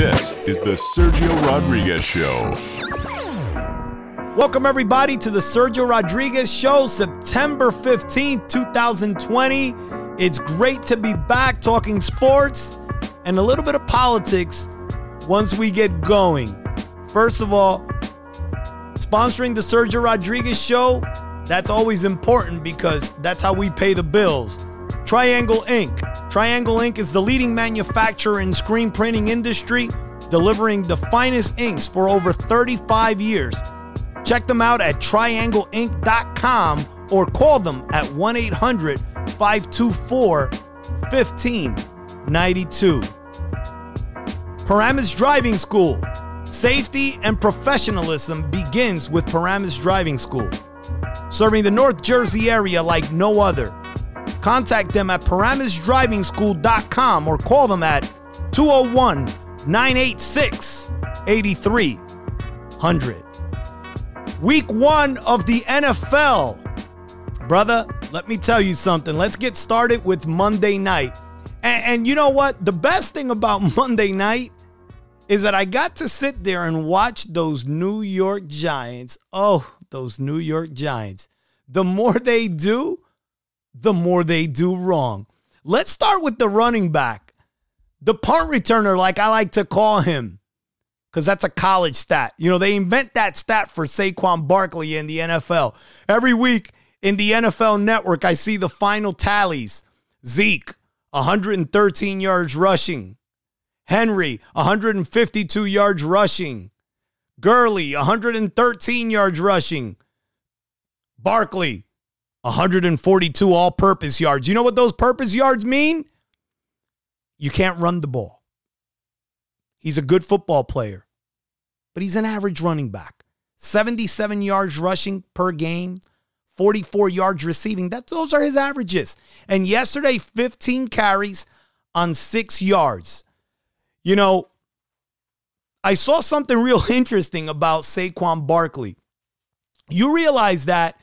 This is the Sergio Rodriguez Show. Welcome, everybody, to the Sergio Rodriguez Show, September 15th, 2020. It's great to be back talking sports and a little bit of politics once we get going. First of all, sponsoring the Sergio Rodriguez Show, that's always important because that's how we pay the bills. Triangle Ink. Triangle Ink is the leading manufacturer in screen printing industry, delivering the finest inks for over 35 years. Check them out at triangleink.com or call them at 1 800 524 1592. Paramus Driving School. Safety and professionalism begins with Paramus Driving School. Serving the North Jersey area like no other. Contact them at paramusdrivingschool.com or call them at 201 986 8300. Week one of the NFL. Brother, let me tell you something. Let's get started with Monday night. And, and, you know what? The best thing about Monday night is that I got to sit there and watch those New York Giants. Oh, those New York Giants. The more they do, the more they do wrong. Let's start with the running back, the punt returner, like I like to call him, because that's a college stat. You know, they invent that stat for Saquon Barkley in the NFL. Every week in the NFL network, I see the final tallies Zeke, 113 yards rushing. Henry, 152 yards rushing. Gurley, 113 yards rushing. Barkley, 142 all purpose yards. You know what those purpose yards mean? You can't run the ball. He's a good football player, but he's an average running back. 77 yards rushing per game, 44 yards receiving. That those are his averages. And yesterday 15 carries on 6 yards. You know, I saw something real interesting about Saquon Barkley. You realize that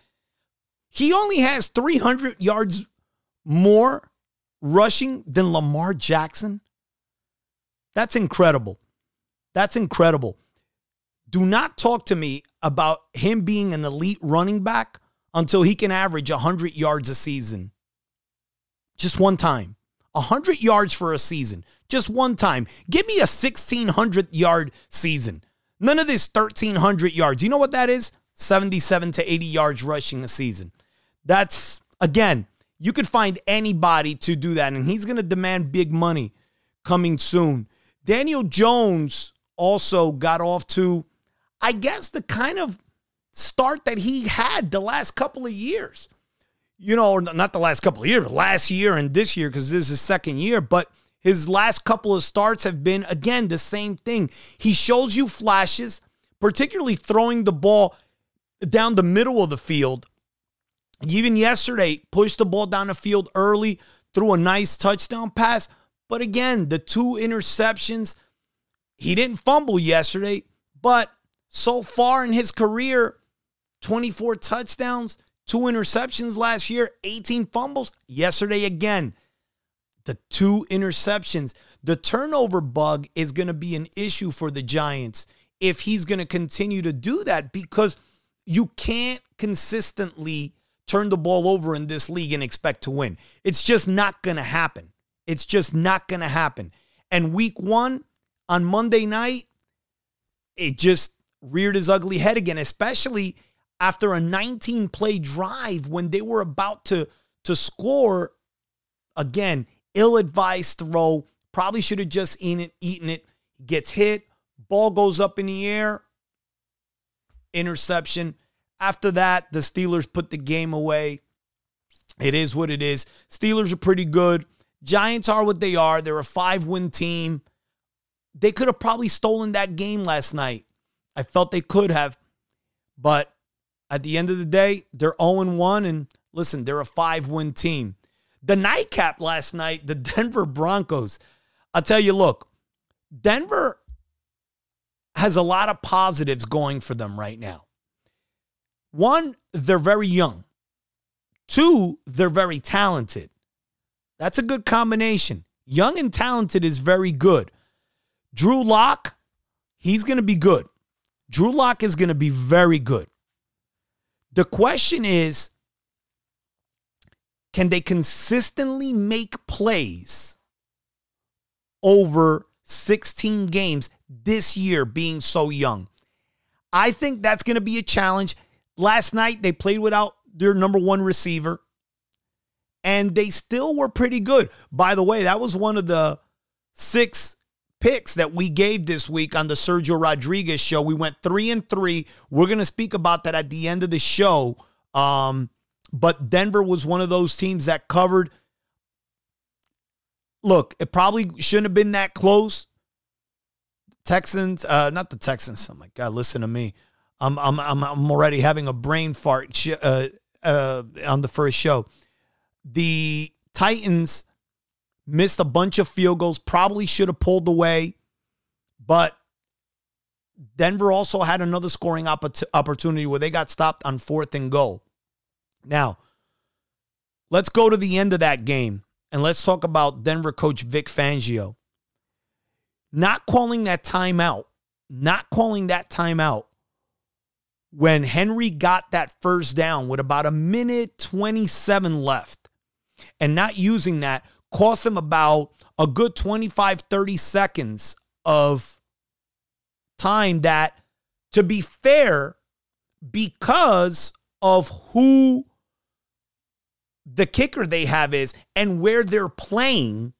he only has 300 yards more rushing than Lamar Jackson. That's incredible. That's incredible. Do not talk to me about him being an elite running back until he can average 100 yards a season. Just one time. 100 yards for a season. Just one time. Give me a 1,600 yard season. None of this 1,300 yards. You know what that is? 77 to 80 yards rushing a season. That's, again, you could find anybody to do that, and he's going to demand big money coming soon. Daniel Jones also got off to, I guess, the kind of start that he had the last couple of years. You know, not the last couple of years, last year and this year, because this is his second year, but his last couple of starts have been, again, the same thing. He shows you flashes, particularly throwing the ball down the middle of the field even yesterday, pushed the ball down the field early, threw a nice touchdown pass. But again, the two interceptions, he didn't fumble yesterday, but so far in his career, 24 touchdowns, two interceptions last year, 18 fumbles. Yesterday again, the two interceptions. The turnover bug is going to be an issue for the Giants if he's going to continue to do that because you can't consistently turn the ball over in this league and expect to win. It's just not going to happen. It's just not going to happen. And week one on Monday night, it just reared his ugly head again, especially after a 19 play drive when they were about to, to score. Again, ill advised throw. Probably should have just eaten it, eaten it. Gets hit. Ball goes up in the air. Interception. After that, the Steelers put the game away. It is what it is. Steelers are pretty good. Giants are what they are. They're a five win team. They could have probably stolen that game last night. I felt they could have. But at the end of the day, they're 0 1. And listen, they're a five win team. The nightcap last night, the Denver Broncos. I'll tell you, look, Denver has a lot of positives going for them right now. One, they're very young. Two, they're very talented. That's a good combination. Young and talented is very good. Drew Lock, he's going to be good. Drew Lock is going to be very good. The question is can they consistently make plays over 16 games this year being so young? I think that's going to be a challenge. Last night, they played without their number one receiver, and they still were pretty good. By the way, that was one of the six picks that we gave this week on the Sergio Rodriguez show. We went three and three. We're going to speak about that at the end of the show. Um, but Denver was one of those teams that covered. Look, it probably shouldn't have been that close. Texans, uh, not the Texans. Oh my God, listen to me. I'm I'm I'm, I'm already having a brain fart sh- uh, uh, on the first show. The Titans missed a bunch of field goals. Probably should have pulled away, but Denver also had another scoring opportunity where they got stopped on fourth and goal. Now, let's go to the end of that game and let's talk about Denver coach Vic Fangio. Not calling that timeout, not calling that timeout when Henry got that first down with about a minute 27 left and not using that cost them about a good 25, 30 seconds of time that, to be fair, because of who the kicker they have is and where they're playing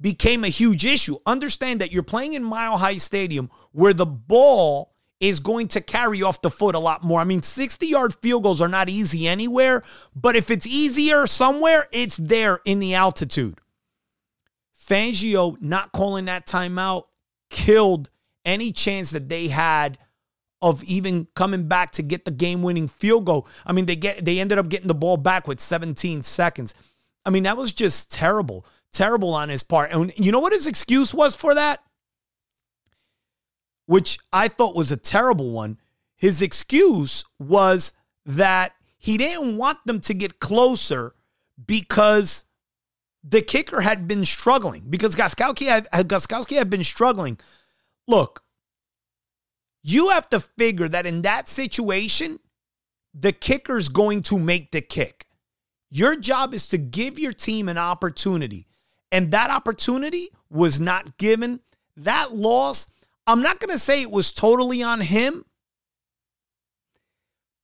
became a huge issue. Understand that you're playing in Mile High Stadium where the ball is going to carry off the foot a lot more. I mean, 60 yard field goals are not easy anywhere, but if it's easier somewhere, it's there in the altitude. Fangio not calling that timeout killed any chance that they had of even coming back to get the game-winning field goal. I mean, they get they ended up getting the ball back with 17 seconds. I mean, that was just terrible. Terrible on his part. And you know what his excuse was for that? Which I thought was a terrible one. His excuse was that he didn't want them to get closer because the kicker had been struggling because Gostkowski had, Gostkowski had been struggling. Look, you have to figure that in that situation, the kicker's going to make the kick. Your job is to give your team an opportunity. And that opportunity was not given. That loss, I'm not going to say it was totally on him,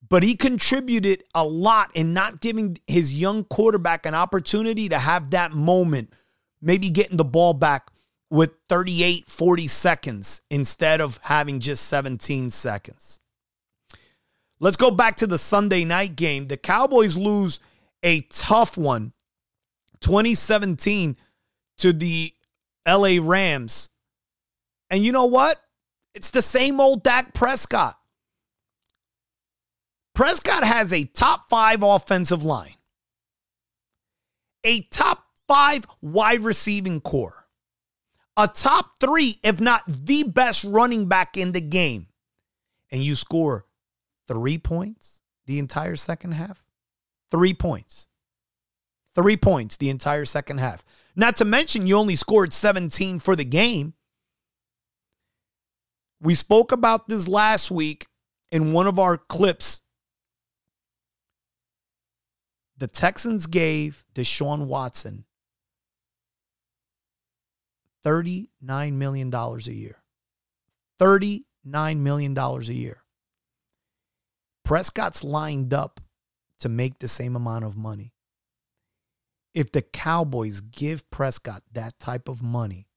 but he contributed a lot in not giving his young quarterback an opportunity to have that moment, maybe getting the ball back with 38, 40 seconds instead of having just 17 seconds. Let's go back to the Sunday night game. The Cowboys lose a tough one, 2017 to the LA Rams. And you know what? It's the same old Dak Prescott. Prescott has a top five offensive line, a top five wide receiving corps a top three, if not the best running back in the game, and you score three points the entire second half? Three points. Three points the entire second half. Not to mention, you only scored 17 for the game. We spoke about this last week in one of our clips. The Texans gave Deshaun Watson $39 million a year. $39 million a year. Prescott's lined up to make the same amount of money. If the Cowboys give Prescott that type of money,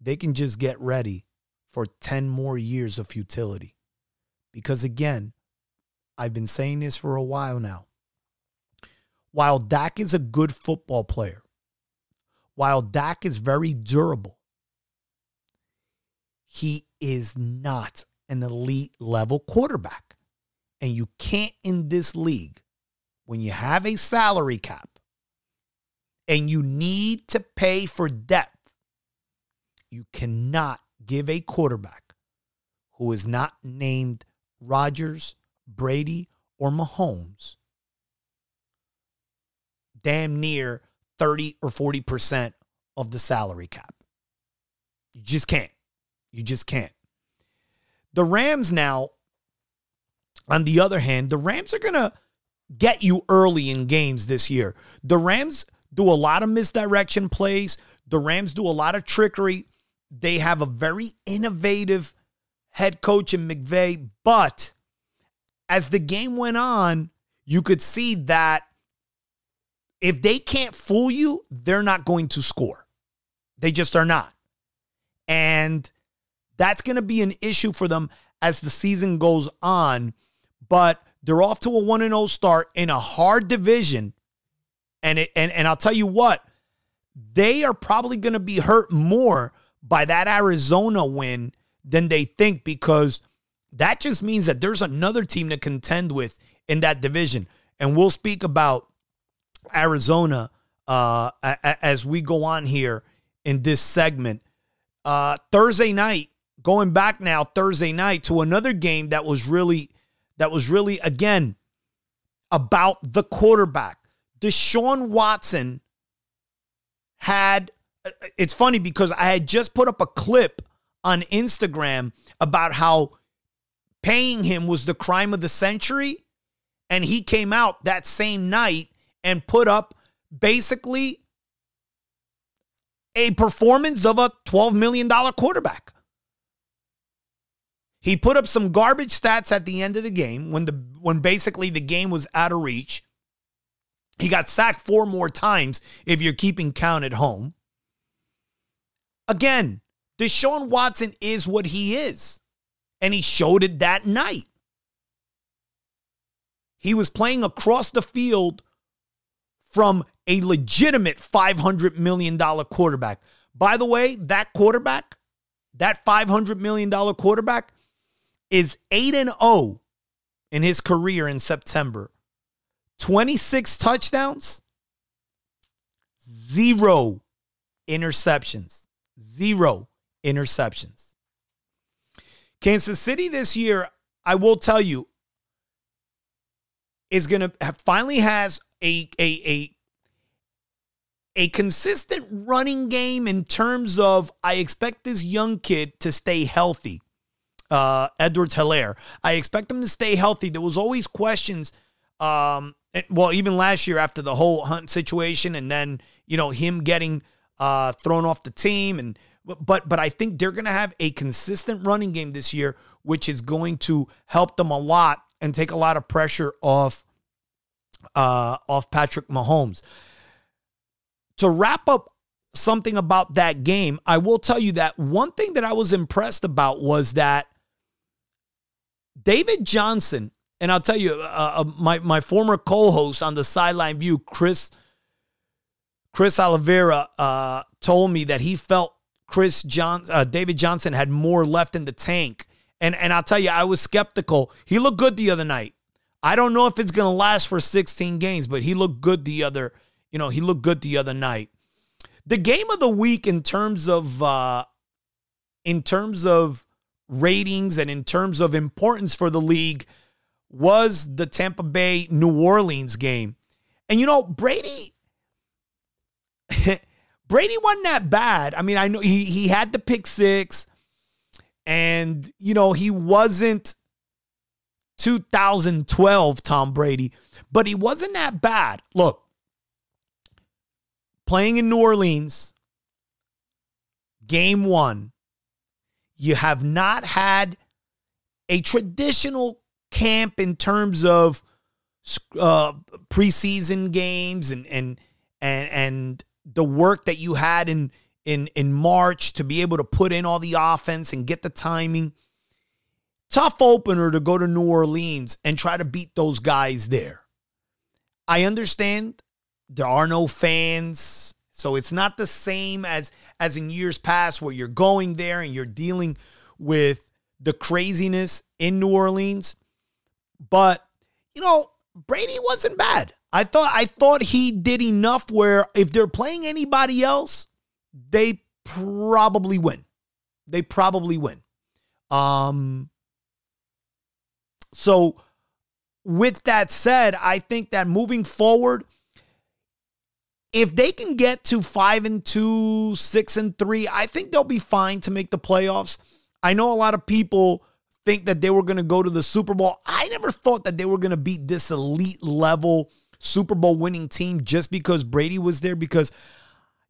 they can just get ready for 10 more years of futility. Because again, I've been saying this for a while now. While Dak is a good football player, while Dak is very durable, he is not an elite level quarterback. And you can't in this league, when you have a salary cap and you need to pay for depth, you cannot give a quarterback who is not named Rodgers, Brady, or Mahomes damn near 30 or 40% of the salary cap. You just can't. You just can't. The Rams now, on the other hand, the Rams are going to get you early in games this year. The Rams do a lot of misdirection plays, the Rams do a lot of trickery. They have a very innovative head coach in McVay, but as the game went on, you could see that if they can't fool you, they're not going to score. They just are not. And that's going to be an issue for them as the season goes on. But they're off to a 1 0 start in a hard division. And, it, and, and I'll tell you what, they are probably going to be hurt more by that Arizona win than they think because that just means that there's another team to contend with in that division. And we'll speak about Arizona uh, as we go on here in this segment. Uh, Thursday night, going back now Thursday night to another game that was really that was really again about the quarterback. Deshaun Watson had it's funny because I had just put up a clip on Instagram about how paying him was the crime of the century and he came out that same night and put up basically a performance of a $12 million quarterback. He put up some garbage stats at the end of the game when the when basically the game was out of reach. He got sacked four more times if you're keeping count at home. Again, Deshaun Watson is what he is. And he showed it that night. He was playing across the field from a legitimate $500 million quarterback. By the way, that quarterback, that $500 million quarterback, is 8 and 0 in his career in September. 26 touchdowns, zero interceptions. Zero interceptions. Kansas City this year, I will tell you, is going to finally has a a a a consistent running game in terms of I expect this young kid to stay healthy. Uh, Edwards Helaire. I expect him to stay healthy. There was always questions. Um, well, even last year after the whole Hunt situation, and then you know him getting uh, thrown off the team, and but but I think they're going to have a consistent running game this year, which is going to help them a lot and take a lot of pressure off uh, off Patrick Mahomes. To wrap up something about that game, I will tell you that one thing that I was impressed about was that David Johnson, and I'll tell you, uh, uh, my my former co-host on the Sideline View, Chris Chris Oliveira, uh, told me that he felt Chris John uh, David Johnson had more left in the tank, and and I'll tell you, I was skeptical. He looked good the other night. I don't know if it's going to last for 16 games, but he looked good the other, you know, he looked good the other night. The game of the week in terms of uh in terms of ratings and in terms of importance for the league was the Tampa Bay New Orleans game. And you know, Brady Brady wasn't that bad. I mean, I know he he had the pick six and you know, he wasn't 2012 Tom Brady, but he wasn't that bad. Look, playing in New Orleans, game one, you have not had a traditional camp in terms of uh, preseason games and and and and the work that you had in in in March to be able to put in all the offense and get the timing. Tough opener to go to New Orleans and try to beat those guys there. I understand there are no fans, so it's not the same as as in years past where you're going there and you're dealing with the craziness in New Orleans. But, you know, Brady wasn't bad. I thought I thought he did enough where if they're playing anybody else, they probably win. They probably win. Um so, with that said, I think that moving forward, if they can get to five and two, six and three, I think they'll be fine to make the playoffs. I know a lot of people think that they were going to go to the Super Bowl. I never thought that they were going to beat this elite level Super Bowl winning team just because Brady was there. Because,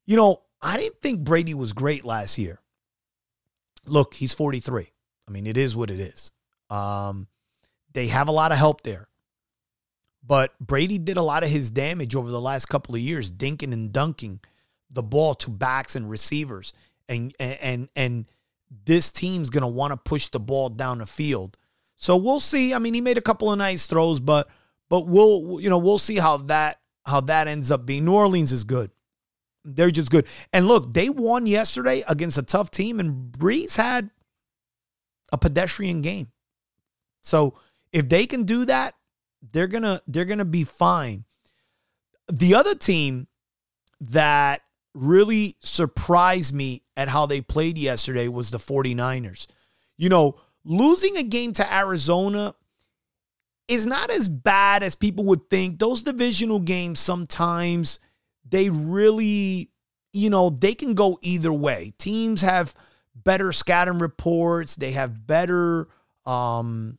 you know, I didn't think Brady was great last year. Look, he's 43. I mean, it is what it is. Um, they have a lot of help there. But Brady did a lot of his damage over the last couple of years, dinking and dunking the ball to backs and receivers. And and and this team's gonna want to push the ball down the field. So we'll see. I mean, he made a couple of nice throws, but but we'll you know we'll see how that how that ends up being. New Orleans is good. They're just good. And look, they won yesterday against a tough team, and Brees had a pedestrian game. So if they can do that, they're gonna they're gonna be fine. The other team that really surprised me at how they played yesterday was the 49ers. You know, losing a game to Arizona is not as bad as people would think. Those divisional games sometimes they really, you know, they can go either way. Teams have better scouting reports, they have better um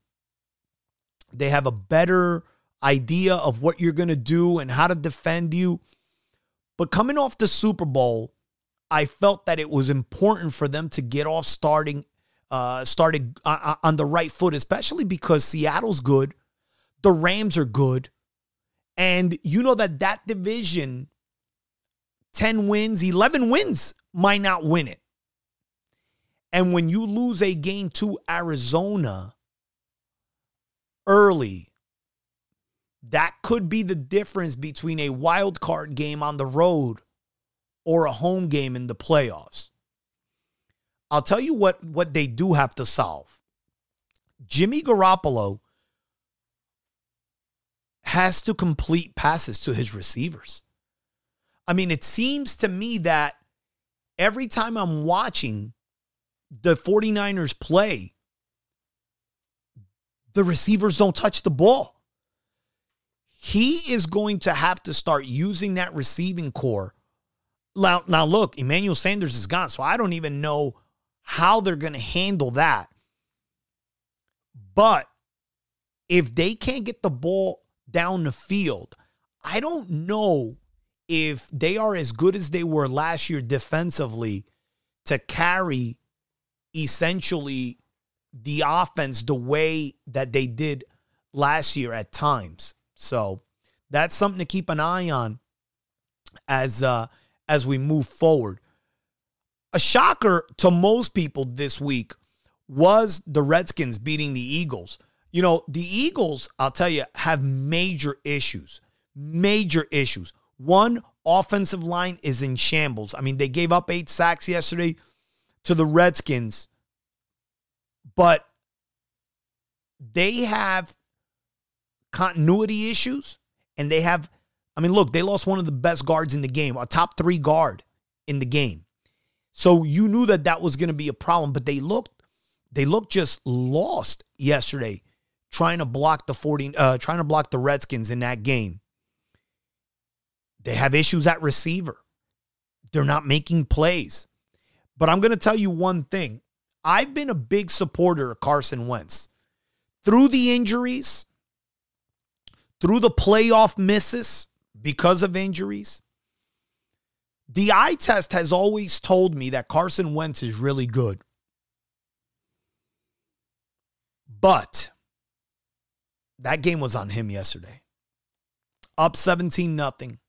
they have a better idea of what you're going to do and how to defend you. But coming off the Super Bowl, I felt that it was important for them to get off starting uh started uh, uh, on the right foot especially because Seattle's good, the Rams are good, and you know that that division 10 wins, 11 wins might not win it. And when you lose a game to Arizona, early, that could be the difference between a wild card game on the road or a home game in the playoffs. I'll tell you what, what they do have to solve. Jimmy Garoppolo has to complete passes to his receivers. I mean, it seems to me that every time I'm watching the 49ers play, the receivers don't touch the ball. He is going to have to start using that receiving corps. Now, now look, Emmanuel Sanders is gone, so I don't even know how they're going to handle that. But if they can't get the ball down the field, I don't know if they are as good as they were last year defensively to carry essentially the offense the way that they did last year at times. So that's something to keep an eye on as uh, as we move forward. A shocker to most people this week was the Redskins beating the Eagles. You know, the Eagles, I'll tell you, have major issues. Major issues. One, offensive line is in shambles. I mean, they gave up eight sacks yesterday to the Redskins but they have continuity issues and they have I mean look, they lost one of the best guards in the game, a top 3 guard in the game. So you knew that that was going to be a problem, but they looked they looked just lost yesterday trying to block the 40 uh trying to block the Redskins in that game. They have issues at receiver. They're not making plays. But I'm going to tell you one thing. I've been a big supporter of Carson Wentz. Through the injuries, through the playoff misses because of injuries, the eye test has always told me that Carson Wentz is really good. But that game was on him yesterday. Up 17 nothing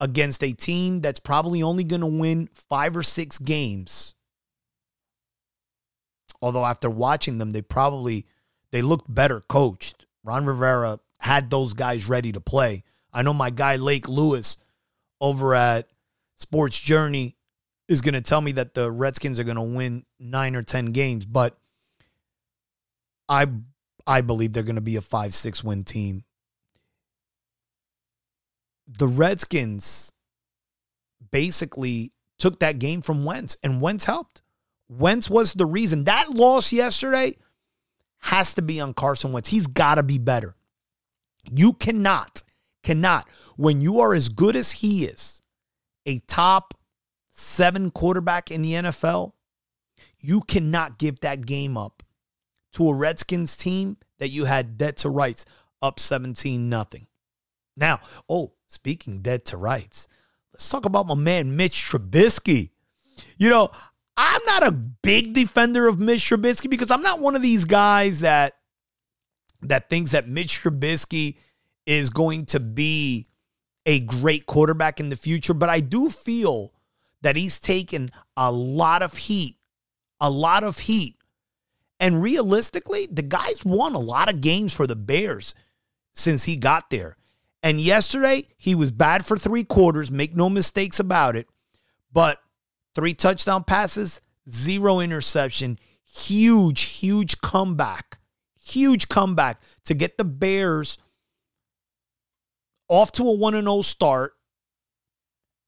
against a team that's probably only going to win 5 or 6 games Although after watching them, they probably they looked better coached. Ron Rivera had those guys ready to play. I know my guy Lake Lewis over at Sports Journey is going to tell me that the Redskins are going to win 9 or 10 games, but I I believe they're going to be a 5-6 win team. The Redskins basically took that game from Wentz and Wentz helped. Wentz was the reason. That loss yesterday has to be on Carson Wentz. He's got to be better. You cannot, cannot, when you are as good as he is, a top seven quarterback in the NFL, you cannot give that game up to a Redskins team that you had dead to rights up 17 nothing. Now, oh, speaking dead to rights, let's talk about my man Mitch Trubisky. You know, I'm not a big defender of Mitch Trubisky because I'm not one of these guys that that thinks that Mitch Trubisky is going to be a great quarterback in the future, but I do feel that he's taken a lot of heat, a lot of heat. And realistically, the guy's won a lot of games for the Bears since he got there. And yesterday, he was bad for three quarters, make no mistakes about it. But three touchdown passes, zero interception, huge, huge comeback. Huge comeback to get the Bears off to a 1 0 start.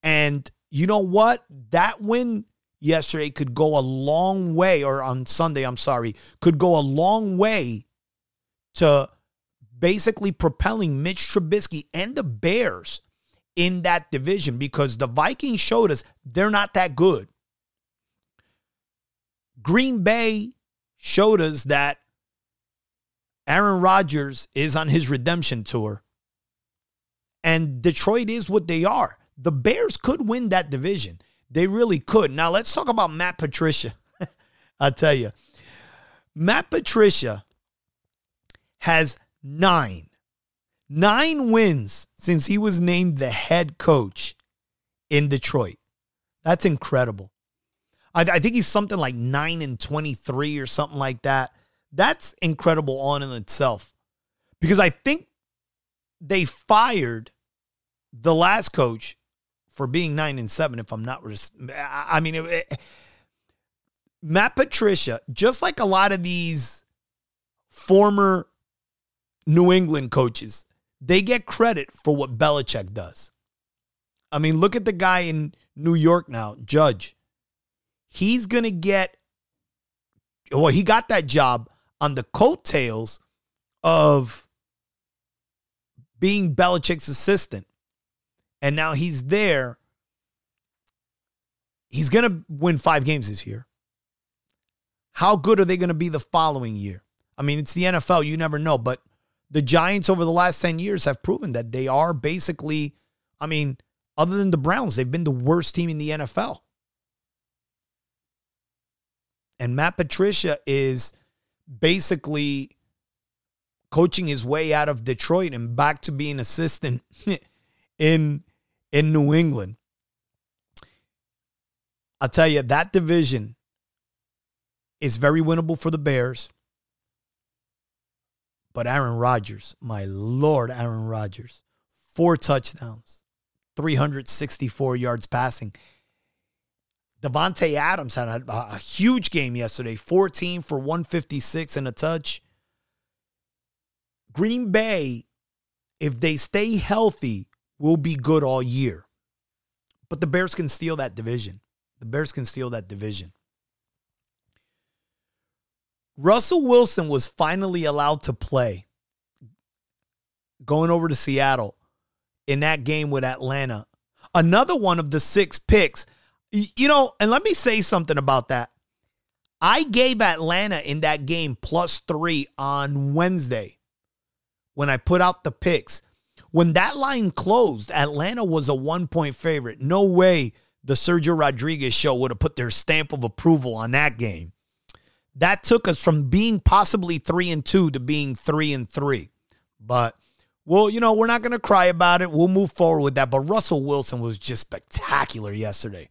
And you know what? That win yesterday could go a long way, or on Sunday, I'm sorry, could go a long way to basically propelling Mitch Trubisky and the Bears in that division because the Vikings showed us they're not that good. Green Bay showed us that Aaron Rodgers is on his redemption tour. And Detroit is what they are. The Bears could win that division. They really could. Now, let's talk about Matt Patricia. I'll tell you. Matt Patricia has nine, nine wins since he was named the head coach in Detroit. That's incredible. I, I think he's something like 9 and 23 or something like that. That's incredible on in itself. Because I think they fired the last coach for being 9 and 7 if I'm not I mean it, it, Matt Patricia, just like a lot of these former New England coaches, they get credit for what Belichick does. I mean, look at the guy in New York now, Judge. He's going to get, well, he got that job on the coattails of being Belichick's assistant. And now he's there. He's going to win five games this year. How good are they going to be the following year? I mean, it's the NFL. You never know. But the Giants over the last 10 years have proven that they are basically, I mean, other than the Browns, they've been the worst team in the NFL. And Matt Patricia is basically coaching his way out of Detroit and back to being assistant in in New England. I'll tell you that division is very winnable for the Bears. But Aaron Rodgers, my Lord, Aaron Rodgers, four touchdowns, 364 yards passing. Davante Adams had a, a, huge game yesterday 14 for 156 and a touch. Green Bay, if they stay healthy, will be good all year. But the Bears can steal that division. The Bears can steal that division. Russell Wilson was finally allowed to play going over to Seattle in that game with Atlanta. Another one of the six picks. You know, and let me say something about that. I gave Atlanta in that game plus three on Wednesday when I put out the picks. When that line closed, Atlanta was a one point favorite. No way the Sergio Rodriguez show would have put their stamp of approval on that game. That took us from being possibly three and two to being three and three. But well, you know, we're not going to cry about it. We'll move forward with that. But Russell Wilson was just spectacular yesterday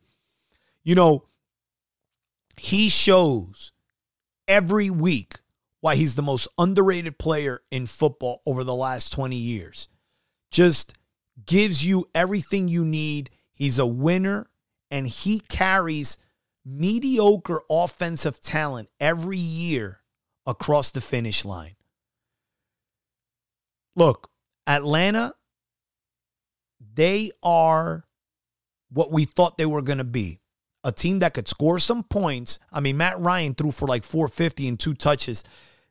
you know, he shows every week why he's the most underrated player in football over the last 20 years. Just gives you everything you need. He's a winner and he carries mediocre offensive talent every year across the finish line. Look, Atlanta, they are what we thought they were going to be a team that could score some points. I mean, Matt Ryan threw for like 450 and two touches.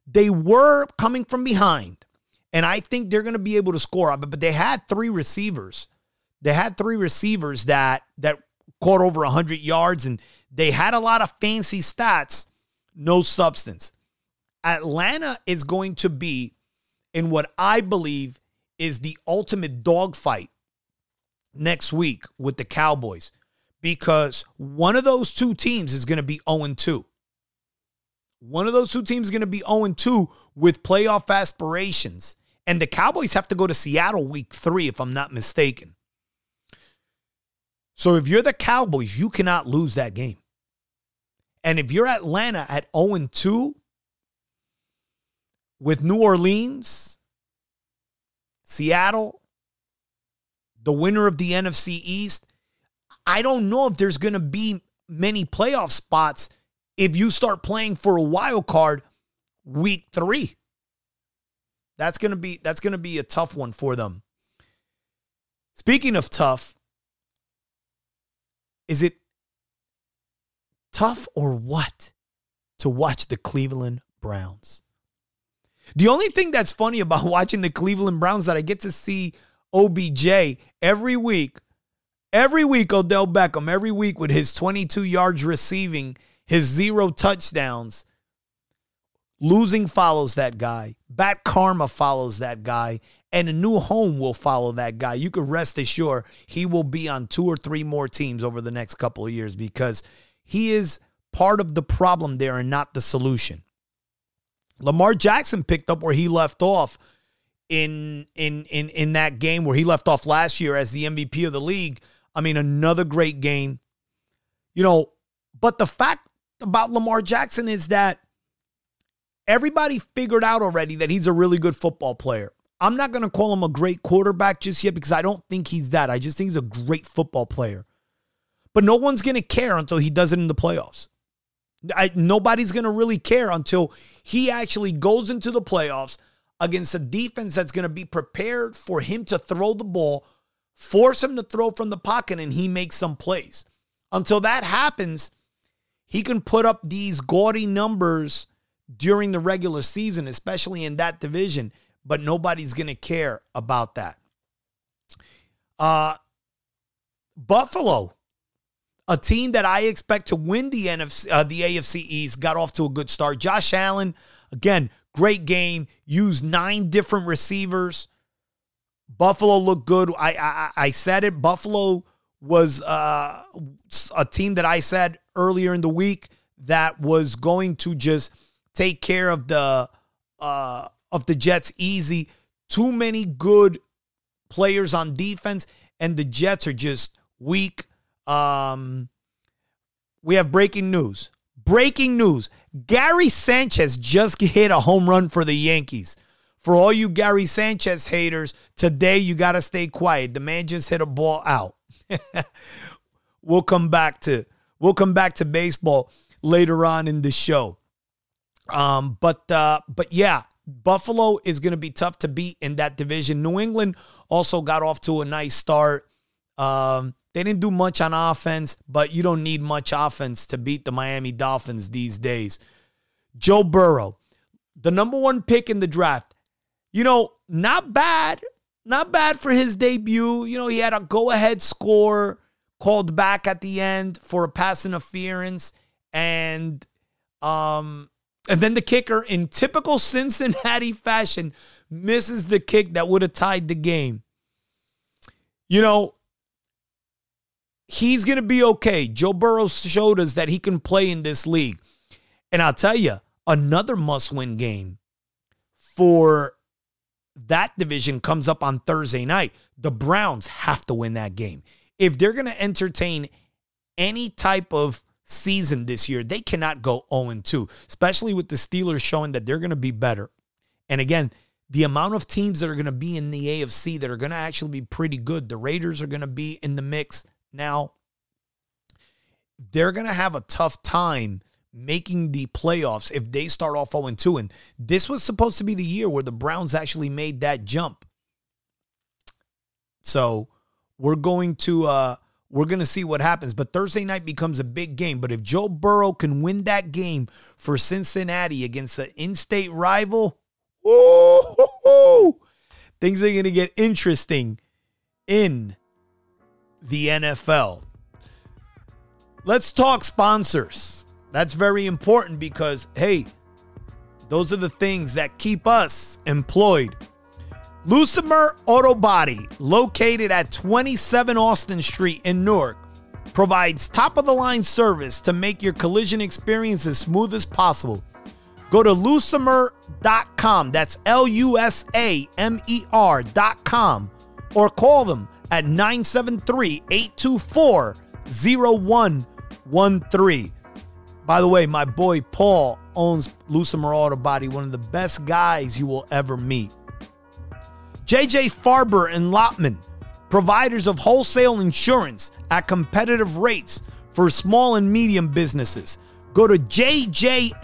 They were coming from behind, and I think they're going to be able to score. But they had three receivers They had three receivers that that caught over 100 yards and they had a lot of fancy stats, no substance. Atlanta is going to be in what I believe is the ultimate dogfight next week with the Cowboys because one of those two teams is going to be 0 2. One of those two teams is going to be 0 2 with playoff aspirations. And the Cowboys have to go to Seattle week three, if I'm not mistaken. So if you're the Cowboys, you cannot lose that game. And if you're Atlanta at 0 2 with New Orleans, Seattle, the winner of the NFC East, I don't know if there's going to be many playoff spots if you start playing for a wild card week 3. That's to be that's to be a tough one for them. Speaking of tough, is it tough or what to watch the Cleveland Browns? The only thing that's funny about watching the Cleveland Browns that I get to see OBJ every week, every week, Odell Beckham, every week with his 22 yards receiving, his zero touchdowns. Losing follows that guy. Bad karma follows that guy. And a new home will follow that guy. You can rest assured he will be on two or three more teams over the next couple of years because he is part of the problem there and not the solution. Lamar Jackson picked up where he left off in in in in that game where he left off last year as the MVP of the league. I mean, another great game. You know, but the fact about Lamar Jackson is that everybody figured out already that he's a really good football player. I'm not going to call him a great quarterback just yet because I don't think he's that. I just think he's a great football player. But no one's going to care until he does it in the playoffs. I, nobody's going to really care until he actually goes into the playoffs against a defense that's going to be prepared for him to throw the ball, force him to throw from the pocket, and he makes some plays. Until that happens, he can put up these gaudy numbers during the regular season, especially in that division, but nobody's going to care about that. Uh, Buffalo, a team that I expect to win the NFC, uh, the AFC East, got off to a good start. Josh Allen, again, great game. Used nine different receivers. Buffalo looked good. I I, I said it. Buffalo was uh, a team that I said earlier in the week that was going to just take care of the uh, of the Jets easy. Too many good players on defense, and the Jets are just weak. Um, we have breaking news. Breaking news. Gary Sanchez just hit a home run for the Yankees. For all you Gary Sanchez haters, today you got to stay quiet. The man just hit a ball out. we'll come back to we'll come back to baseball later on in the show. Um, but uh, but yeah, Buffalo is going to be tough to beat in that division. New England also got off to a nice start. Um, they didn't do much on offense, but you don't need much offense to beat the Miami Dolphins these days. Joe Burrow, the number one pick in the draft. You know, not bad. Not bad for his debut. You know, he had a go ahead score called back at the end for a pass interference. And um, and then the kicker, in typical Cincinnati fashion, misses the kick that would have tied the game. You know, he's going to be okay. Joe Burrow showed us that he can play in this league. And I'll tell you, another must win game for that division comes up on Thursday night. The Browns have to win that game. If they're going to entertain any type of season this year, they cannot go 0 2, especially with the Steelers showing that they're going to be better. And again, the amount of teams that are going to be in the AFC that are going to actually be pretty good. The Raiders are going to be in the mix. Now, they're going to have a tough time making the playoffs if they start off 0 2. And this was supposed to be the year where the Browns actually made that jump. So we're going to uh we're going to see what happens. But Thursday night becomes a big game. But if Joe Burrow can win that game for Cincinnati against an in-state rival, things are going to get interesting in the NFL. Let's talk sponsors. That's very important because, hey, those are the things that keep us employed. Lusamer Auto Body, located at 27 Austin Street in Newark, provides top of the line service to make your collision experience as smooth as possible. Go to lusamer.com. That's L U S A M E R.com or call them at 973 824 0113. By the way, my boy Paul owns Lusamer Auto Body, one of the best guys you will ever meet. JJ Farber and Lotman, providers of wholesale insurance at competitive rates for small and medium businesses. Go to jjfl.com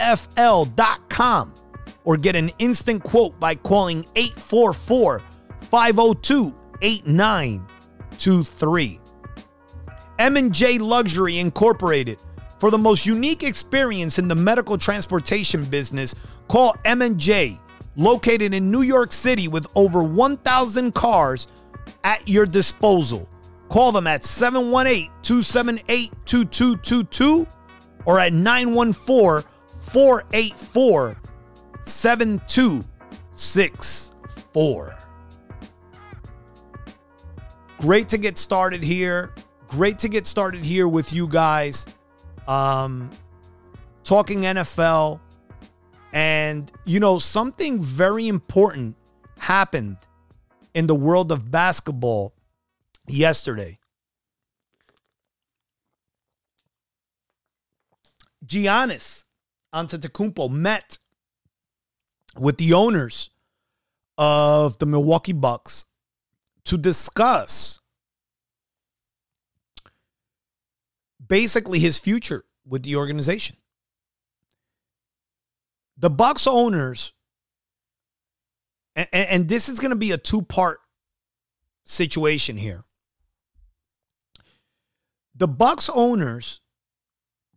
or get an instant quote by calling 844 502 8923. M&J Luxury Incorporated. For the most unique experience in the medical transportation business, call M&J, located in New York City with over 1,000 cars at your disposal. Call them at 718-278-2222 or at 914-484-7264. Great to get started here. Great to get started here with you guys. Um, talking NFL. And, you know, something very important happened in the world of basketball yesterday. Giannis Antetokounmpo met with the owners of the Milwaukee Bucks to discuss basically his future with the organization. The Bucks owners, and, and this is going to be a two part situation here. The Bucks owners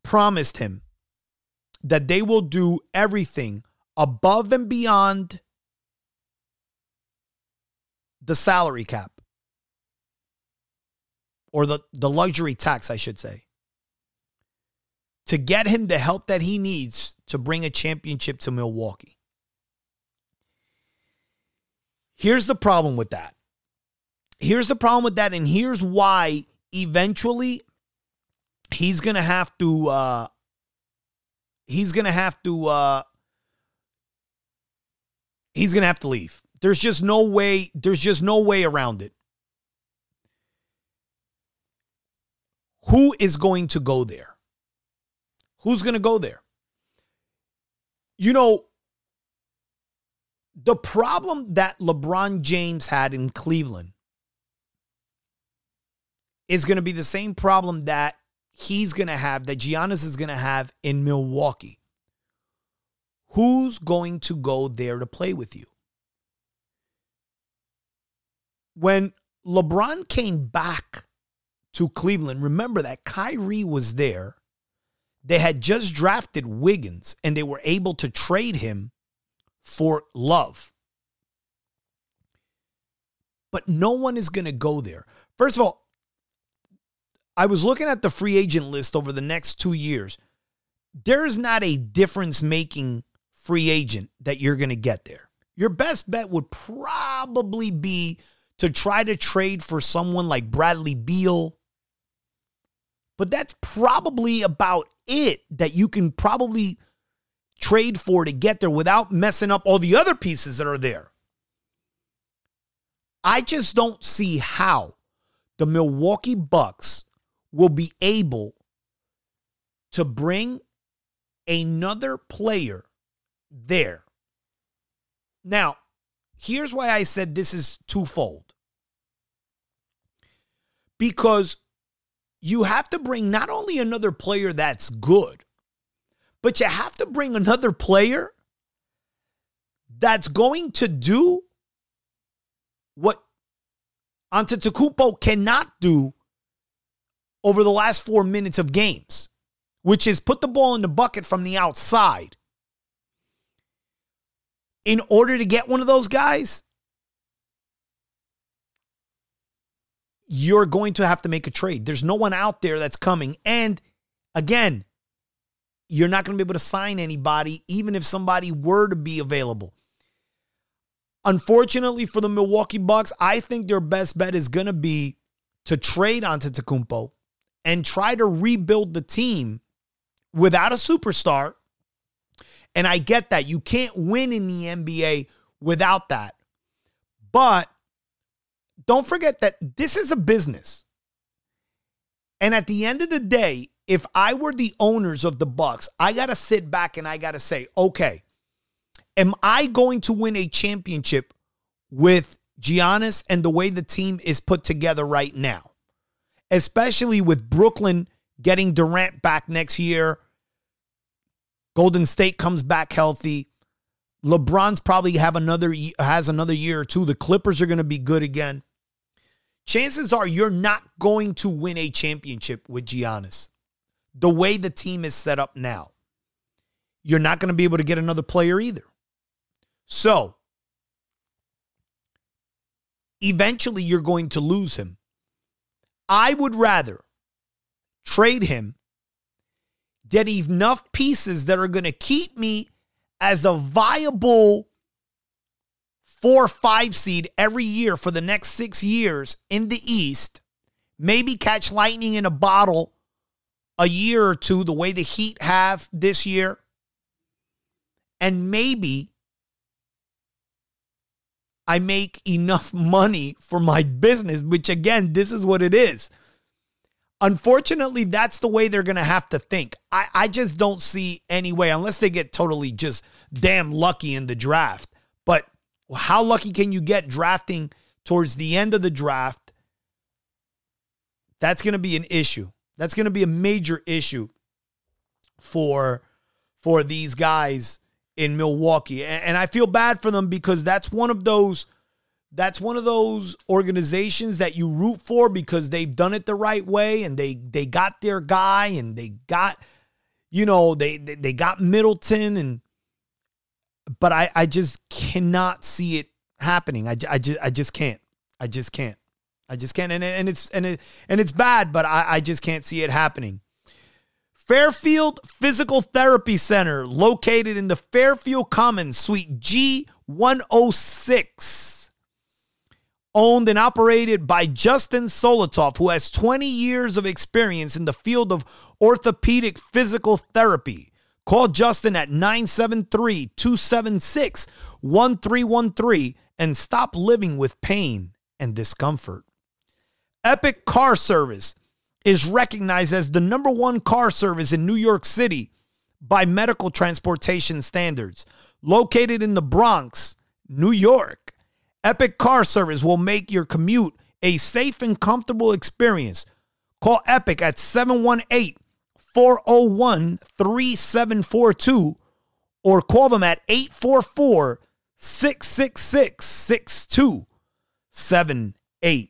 promised him that they will do everything above and beyond the salary cap or the, the luxury tax, I should say, to get him the help that he needs to bring a championship to Milwaukee. Here's the problem with that. Here's the problem with that, and here's why eventually he's gonna have to uh he's gonna have to uh he's gonna have to leave. There's just no way, there's just no way around it. Who is going to go there? Who's going to go there? You know, the problem that LeBron James had in Cleveland is going to be the same problem that he's going to have, that Giannis is going to have in Milwaukee. Who's going to go there to play with you? When LeBron came back to Cleveland, remember that Kyrie was there. They had just drafted Wiggins and they were able to trade him for Love. But no one is going to go there. First of all, I was looking at the free agent list over the next two years. There's not a difference making free agent that you're going to get there. Your best bet would probably be to try to trade for someone like Bradley Beal. But that's probably about it that you can probably trade for to get there without messing up all the other pieces that are there. I just don't see how the Milwaukee Bucks will be able to bring another player there. Now, here's why I said this is twofold. Because you have to bring not only another player that's good, but you have to bring another player that's going to do what Antetokounmpo cannot do over the last four minutes of games, which is put the ball in the bucket from the outside. In order to get one of those guys, you're going to have to make a trade. There's no one out there that's coming. And again, you're not going to be able to sign anybody, even if somebody were to be available. Unfortunately for the Milwaukee Bucks, I think their best bet is going to be to trade Antetokounmpo and try to rebuild the team without a superstar. And I get that. You can't win in the NBA without that. But don't forget that this is a business. And at the end of the day, if I were the owners of the Bucks, I got to sit back and I got to say, okay, am I going to win a championship with Giannis and the way the team is put together right now? Especially with Brooklyn getting Durant back next year. Golden State comes back healthy. LeBron's probably have another has another year or two. The Clippers are going to be good again. Chances are you're not going to win a championship with Giannis. The way the team is set up now. You're not going to be able to get another player either. So, eventually you're going to lose him. I would rather trade him, get enough pieces that are going to keep me as a viable four or five seed every year for the next six years in the East, maybe catch lightning in a bottle a year or two, the way the Heat have this year, and maybe I make enough money for my business, which again, this is what it is. Unfortunately, that's the way they're going to have to think. I, I just don't see any way, unless they get totally just damn lucky in the draft. But how lucky can you get drafting towards the end of the draft? That's going to be an issue. That's going to be a major issue for for these guys in Milwaukee. And I feel bad for them because that's one of those that's one of those organizations that you root for because they've done it the right way and they they got their guy and they got you know they they got Middleton and but I I just cannot see it happening. I, I just I just can't. I just can't. I just can't and, and it's and it and it's bad, but I, I just can't see it happening. Fairfield Physical Therapy Center, located in the Fairfield Commons, Suite G106. Owned and operated by Justin Solotov, who has 20 years of experience in the field of orthopedic physical therapy. Call Justin at 973 276 1313 and stop living with pain and discomfort. Epic Car Service is recognized as the number one car service in New York City by medical transportation standards. Located in the Bronx, New York, Epic Car Service will make your commute a safe and comfortable experience. Call Epic at 718 401 3742 or call them at 844 666 6278.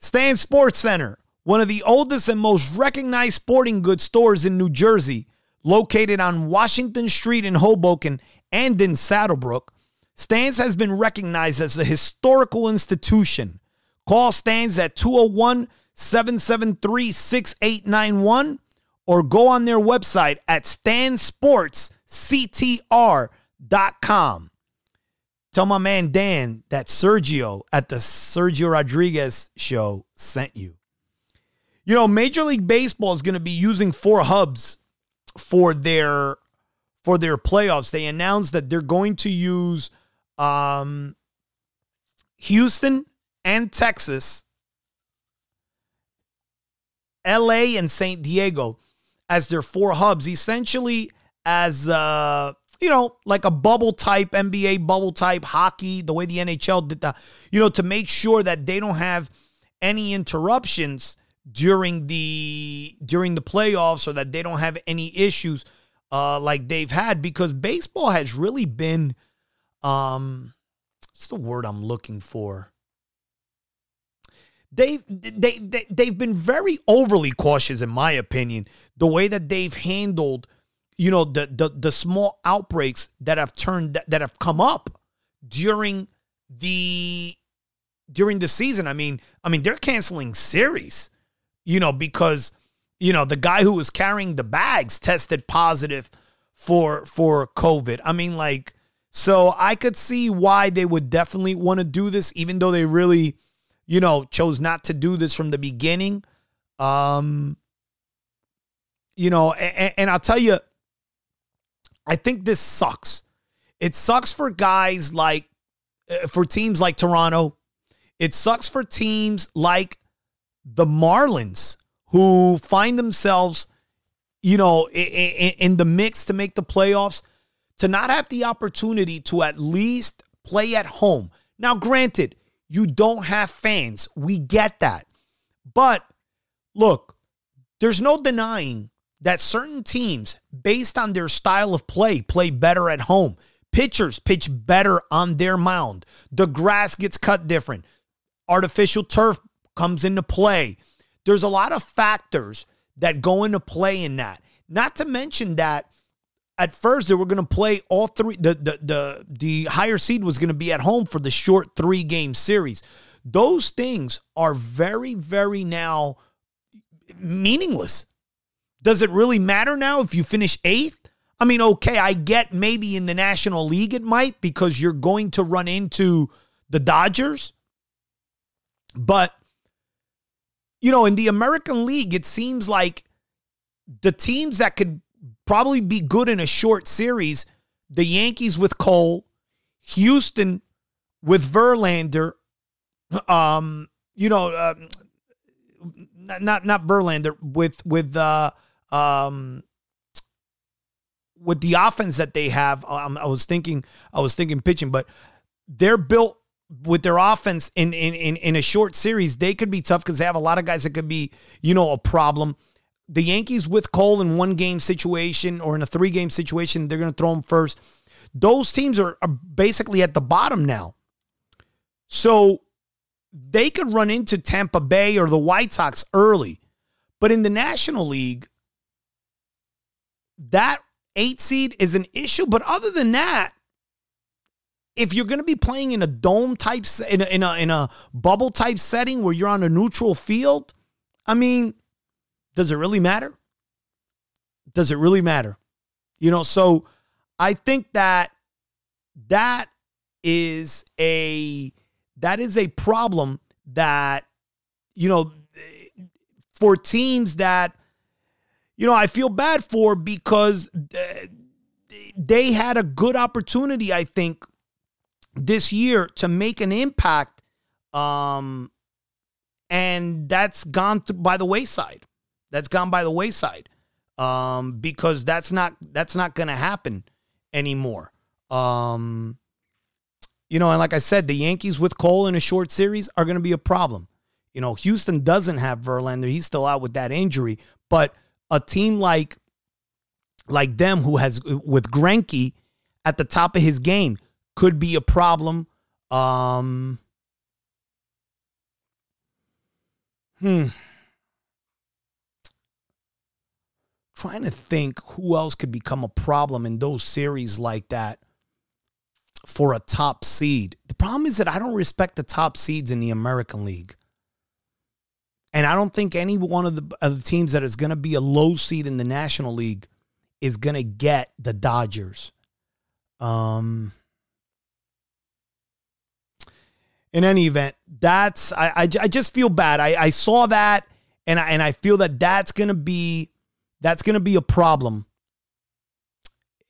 Stan Sports Center, one of the oldest and most recognized sporting goods stores in New Jersey, located on Washington Street in Hoboken and in Saddle Brook. Stan's has been recognized as a historical institution. Call Stan's at 201 773 6891 or go on their website at stansportsctr.com. Tell my man Dan that Sergio at the Sergio Rodriguez show sent you. You know, Major League Baseball is going to be using four hubs for their for their playoffs. They announced that they're going to use um, Houston and Texas, LA and San Diego as their four hubs, essentially as uh you know, like a bubble type NBA bubble type hockey, the way the NHL did that, you know, to make sure that they don't have any interruptions during the during the playoffs or that they don't have any issues uh like they've had because baseball has really been um what's the word I'm looking for? They've they, they they've been very overly cautious in my opinion, the way that they've handled you know the the the small outbreaks that have turned that, that have come up during the during the season. I mean, I mean they're canceling series, you know, because you know the guy who was carrying the bags tested positive for for COVID. I mean, like, so I could see why they would definitely want to do this, even though they really, you know, chose not to do this from the beginning. Um, you know, and, and I'll tell you, I think this sucks. It sucks for guys like, uh, for teams like Toronto. It sucks for teams like the Marlins who find themselves, you know, in, in the mix to make the playoffs, to not have the opportunity to at least play at home. Now, granted, you don't have fans. We get that. But look, there's no denying that certain teams, based on their style of play, play better at home. Pitchers pitch better on their mound. The grass gets cut different. Artificial turf comes into play. There's a lot of factors that go into play in that. Not to mention that at first they were going to play all three the the the the higher seed was going to be at home for the short 3 game series. Those things are very very now meaningless. Does it really matter now if you finish 8th? I mean, okay, I get maybe in the National League it might because you're going to run into the Dodgers. But you know, in the American League, it seems like the teams that could probably be good in a short series, the Yankees with Cole, Houston with Verlander, um, you know, uh, not not Verlander with with uh um with the offense that they have. Um, I was thinking I was thinking pitching, but they're built with their offense in in in, in a short series, they could be tough because they have a lot of guys that could be, you know, a problem. The Yankees with Cole in one game situation or in a three game situation, they're going to throw them first. Those teams are, are basically at the bottom now. So they could run into Tampa Bay or the White Sox early. But in the National League, that eight seed is an issue. But other than that, if you're going to be playing in a dome type in a, in a in a bubble type setting where you're on a neutral field, I mean, does it really matter? Does it really matter? You know, so I think that that is a that is a problem that you know for teams that you know I feel bad for because they had a good opportunity I think this year to make an impact um and that's gone by the wayside that's gone by the wayside um because that's not that's not going to happen anymore um you know and like i said the yankees with cole in a short series are going to be a problem you know houston doesn't have verlander he's still out with that injury but a team like like them who has with Greinke at the top of his game could be a problem. Um, hmm. Trying to think who else could become a problem in those series like that for a top seed. The problem is that I don't respect the top seeds in the American League. And I don't think any one of the, of the teams that is going to be a low seed in the National League is going to get the Dodgers. Um, in any event, that's I, I, I just feel bad. I, I saw that and I, and I feel that that's gonna be that's gonna be a problem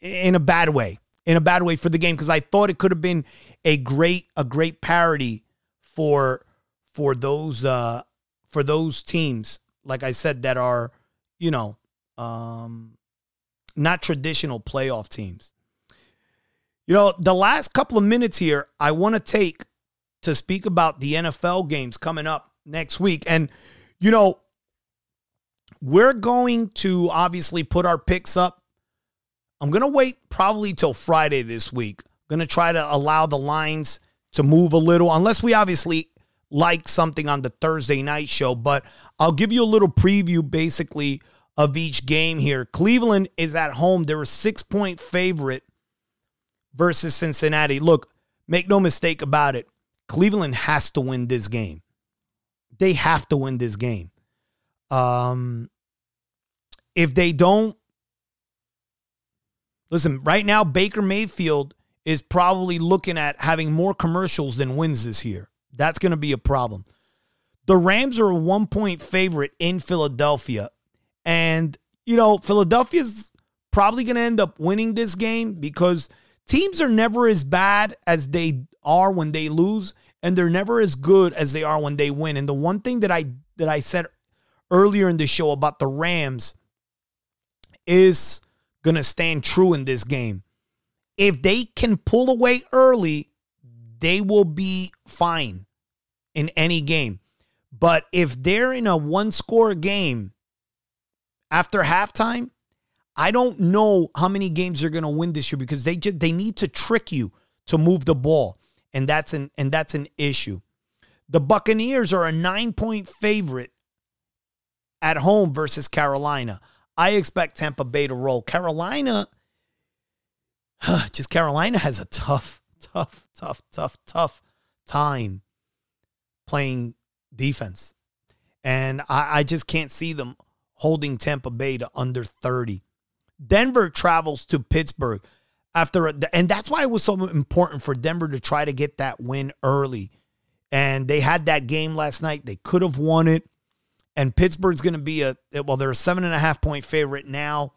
in a bad way, in a bad way for the game because I thought it could have been a great a great parody for for those uh for those teams like I said that are you know um not traditional playoff teams. You know, the last couple of minutes here, I want to take to speak about the NFL games coming up next week. And, you know, we're going to obviously put our picks up. I'm going to wait probably till Friday this week. I'm going to try to allow the lines to move a little, unless we obviously like something on the Thursday night show. But I'll give you a little preview basically of each game here. Cleveland is at home. They're a six point favorite versus Cincinnati. Look, make no mistake about it. Cleveland has to win this game. They have to win this game. Um, if they don't, listen, right now, Baker Mayfield is probably looking at having more commercials than wins this year. That's going to be a problem. The Rams are a one point favorite in Philadelphia. And, you know, Philadelphia's probably going to end up winning this game because teams are never as bad as they are when they lose and they're never as good as they are when they win. And the one thing that I that I said earlier in the show about the Rams is going to stand true in this game. If they can pull away early, they will be fine in any game. But if they're in a one score game after halftime, I don't know how many games they're going to win this year because they just they need to trick you to move the ball and that's an and that's an issue. The Buccaneers are a 9-point favorite at home versus Carolina. I expect Tampa Bay to roll. Carolina just Carolina has a tough tough tough tough tough time playing defense. And I, I just can't see them holding Tampa Bay to under 30. Denver travels to Pittsburgh after, a, and that's why it was so important for Denver to try to get that win early. And they had that game last night. They could have won it. And Pittsburgh's going to be a, well, they're a seven and a half point favorite now.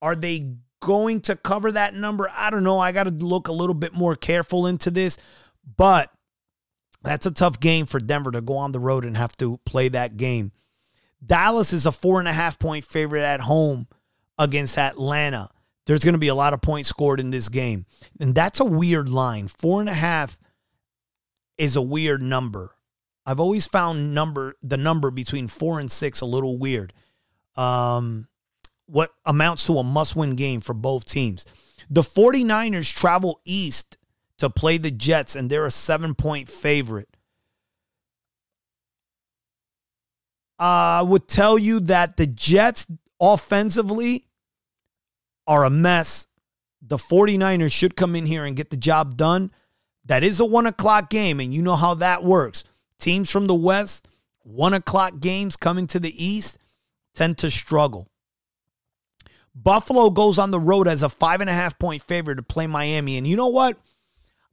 Are they going to cover that number? I don't know. I got to look a little bit more careful into this. But that's a tough game for Denver to go on the road and have to play that game. Dallas is a four and a half point favorite at home against Atlanta. There's going to be a lot of points scored in this game. And that's a weird line. Four and a half is a weird number. I've always found number the number between four and six a little weird. Um, what amounts to a must-win game for both teams. The 49ers travel east to play the Jets, and they're a seven point favorite. I would tell you that the Jets offensively are a mess. The 49ers should come in here and get the job done. That is a one o'clock game, and you know how that works. Teams from the West, one o'clock games coming to the East tend to struggle. Buffalo goes on the road as a five and a half point favorite to play Miami. And you know what?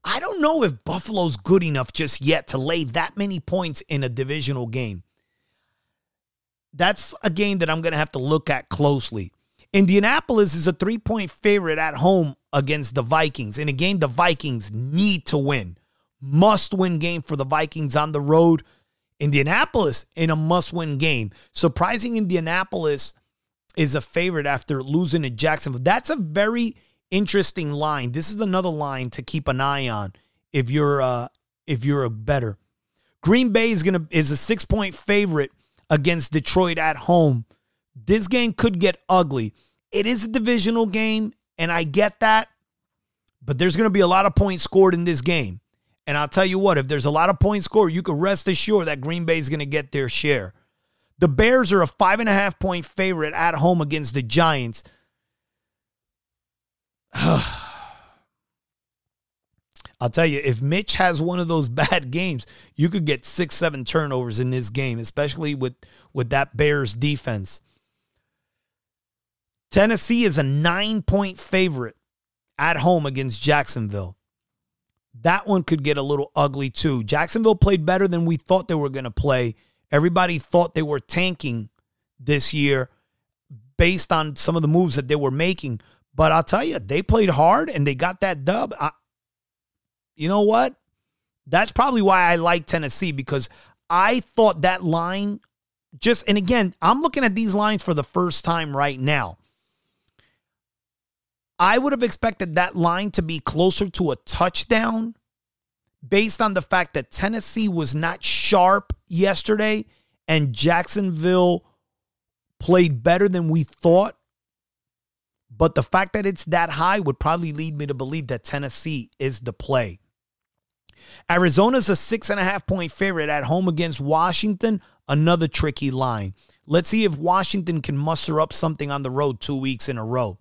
I don't know if Buffalo's good enough just yet to lay that many points in a divisional game. That's a game that I'm going to have to look at closely. Indianapolis is a three point favorite at home against the Vikings in a game the Vikings need to win. Must win game for the Vikings on the road. Indianapolis in a must win game. Surprising Indianapolis is a favorite after losing to Jacksonville. That's a very interesting line. This is another line to keep an eye on if you're uh if you're a bettor. Green Bay is gonna is a six point favorite against Detroit at home. This game could get ugly. It is a divisional game, and I get that, but there's gonna be a lot of points scored in this game. And I'll tell you what, if there's a lot of points scored, you can rest assured that Green Bay is gonna get their share. The Bears are a five and a half point favorite at home against the Giants. I'll tell you, if Mitch has one of those bad games, you could get six, seven turnovers in this game, especially with, with that Bears defense. Tennessee is a nine point favorite at home against Jacksonville. That one could get a little ugly too. Jacksonville played better than we thought they were going to play. Everybody thought they were tanking this year based on some of the moves that they were making. But I'll tell you, they played hard and they got that dub. I, you know what? That's probably why I like Tennessee because I thought that line just, and again, I'm looking at these lines for the first time right now. I would have expected that line to be closer to a touchdown based on the fact that Tennessee was not sharp yesterday and Jacksonville played better than we thought. But the fact that it's that high would probably lead me to believe that Tennessee is the play. Arizona's a six and a half point favorite at home against Washington. Another tricky line. Let's see if Washington can muster up something on the road two weeks in a row.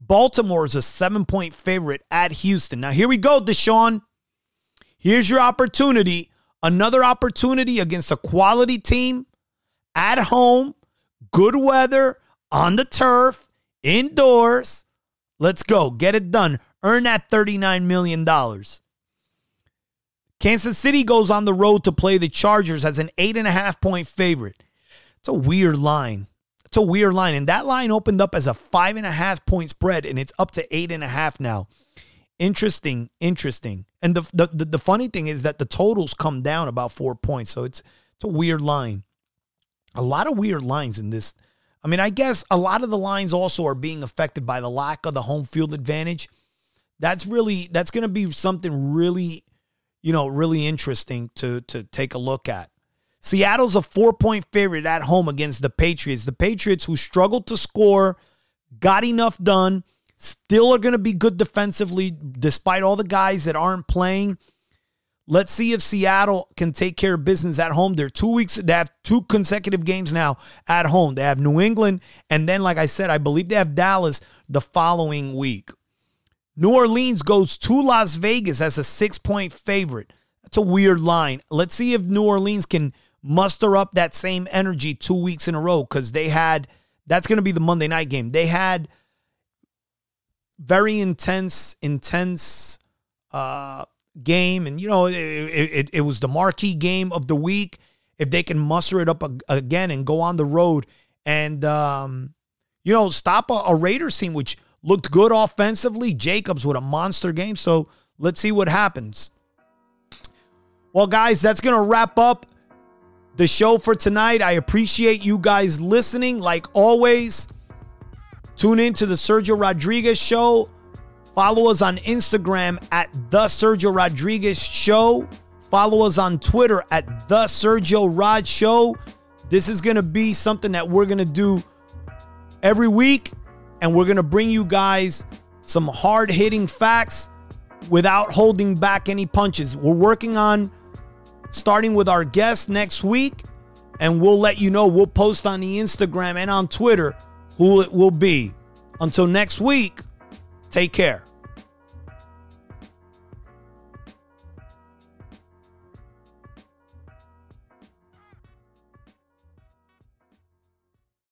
Baltimore is a seven point favorite at Houston. Now, here we go, Deshaun. Here's your opportunity. Another opportunity against a quality team at home, good weather, on the turf, indoors. Let's go. Get it done. Earn that $39 million. Kansas City goes on the road to play the Chargers as an eight and a half point favorite. It's a weird line. It's a weird line. And that line opened up as a five and a half point spread, and it's up to eight and a half now. Interesting, interesting. And the, the, the, the funny thing is that the totals come down about four points. So it's it's a weird line. A lot of weird lines in this. I mean, I guess a lot of the lines also are being affected by the lack of the home field advantage. That's really that's going to be something really, you know, really interesting to to take a look at. Seattle's a four point favorite at home against the Patriots. The Patriots, who struggled to score, got enough done, still are going to be good defensively despite all the guys that aren't playing. Let's see if Seattle can take care of business at home. They're two weeks, they have two consecutive games now at home. They have New England, and then, like I said, I believe they have Dallas the following week. New Orleans goes to Las Vegas as a six point favorite. That's a weird line. Let's see if New Orleans can muster up that same energy two weeks in a row because they had, that's going to be the Monday night game. They had very intense, intense, uh, game. And, you know, it, it, it, was the marquee game of the week. If they can muster it up again and go on the road and, um, you know, stop a, a Raiders team, which looked good offensively. Jacobs with a monster game. So let's see what happens. Well, guys, that's going to wrap up the show for tonight. I appreciate you guys listening. Like always, tune in to the Sergio Rodriguez show Follow us on Instagram at The Sergio Rodriguez Show. Follow us on Twitter at The Sergio Rod Show. This is going to be something that we're going to do every week, and we're going to bring you guys some hard hitting facts without holding back any punches. We're working on starting with our guest next week, and we'll let you know. We'll post on the Instagram and on Twitter who it will be. Until next week, take care.